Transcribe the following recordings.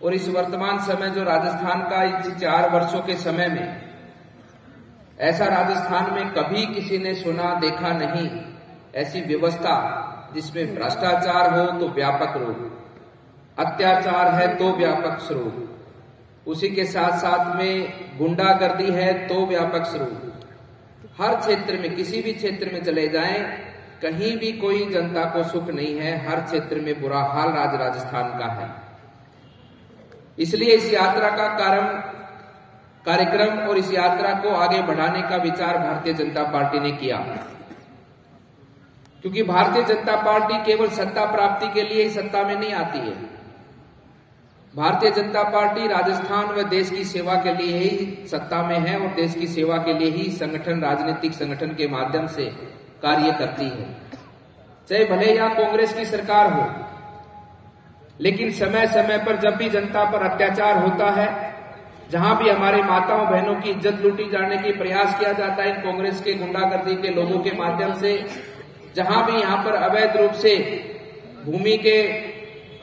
और इस वर्तमान समय जो राजस्थान का इस चार वर्षों के समय में ऐसा राजस्थान में कभी किसी ने सुना, देखा नहीं, ऐसी व्यवस्था जिसमें भ्रष्टाचार हो तो व्यापक रूप अत्याचार है तो व्यापक स्वरूप उसी के साथ साथ में गुंडागर्दी है तो व्यापक स्वरूप हर क्षेत्र में, किसी भी क्षेत्र में चले जाएँ, कहीं भी कोई जनता को सुख नहीं है, हर क्षेत्र में बुरा हाल राज राजस्थान का है। इसलिए इस यात्रा का कारण, कार्यक्रम और इस यात्रा को आगे बढ़ाने का विचार भारतीय जनता पार्टी ने किया। क्योंकि भारतीय जनता पार्टी केवल सत्ता प्राप्ति के लिए ही सत्ता में नहीं आती है। भारतीय जनता पार्टी राजस्थान व देश की सेवा के लिए ही सत्ता में है और देश की सेवा के लिए ही संगठन, राजनीतिक संगठन के माध्यम से कार्य करती है। चाहे भले या कांग्रेस की सरकार हो लेकिन समय समय पर जब भी जनता पर अत्याचार होता है, जहाँ भी हमारे माताओं बहनों की इज़्ज़त लूटी जाने की प्रयास किया जाता है, कांग्रेस के गुंडागर्दी के लोगों के माध्यम से, जहाँ भी यहाँ पर अवैध रूप से भूमि के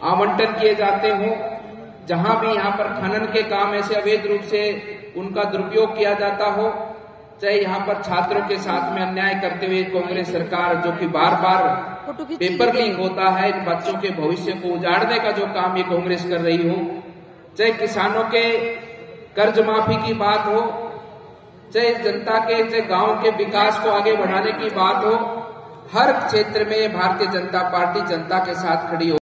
आवंटन किए जाते हो, जहाँ भी यहाँ पर खनन के काम ऐसे अवैध रूप से उनका दुरुपयोग किया जाता हो चाहे यहाँ पर छात्रों के साथ में अन्याय करते हुए कांग्रेस सरकार जो कि बार बार पेपर लीक होता है इन बच्चों के भविष्य को उजाड़ने का जो काम ये कांग्रेस कर रही हो चाहे किसानों के कर्ज माफ़ी की बात हो चाहे जनता के चाहे गाँव के विकास को आगे बढ़ाने की बात हो हर क्षेत्र में भारतीय जनता पार्टी जनता के साथ खड़ी हो